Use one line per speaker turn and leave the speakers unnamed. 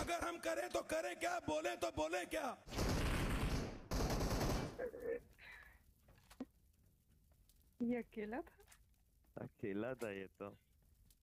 अगर हम करें तो करें क्या? बोले तो बोले क्या?
ये अकेला था?
अकेला था ये तो।